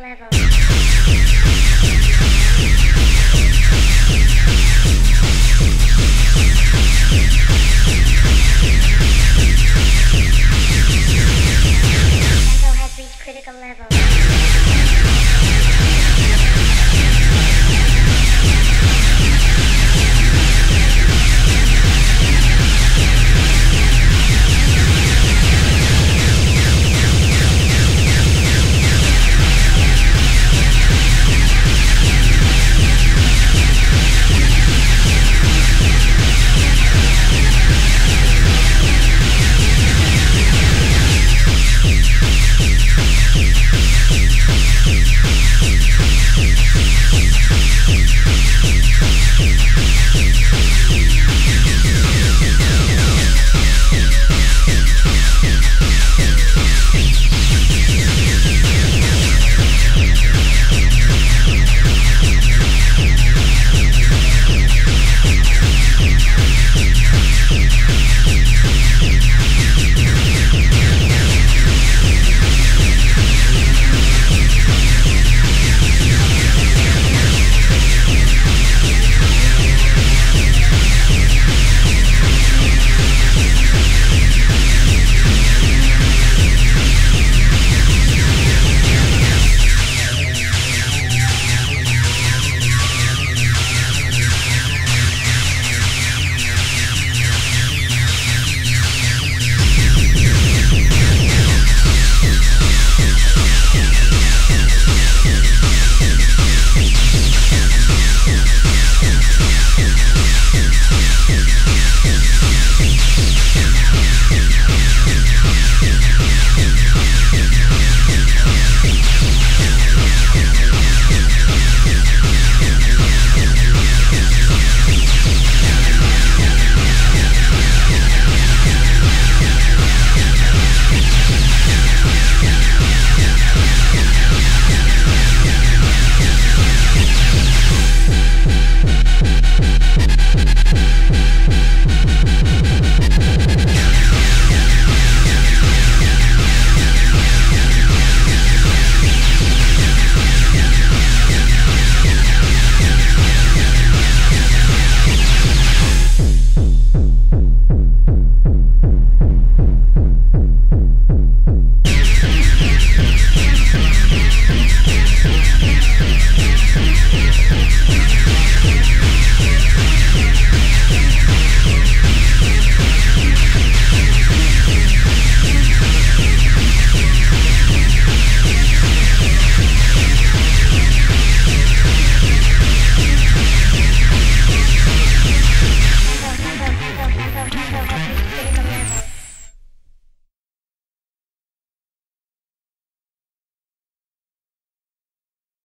level.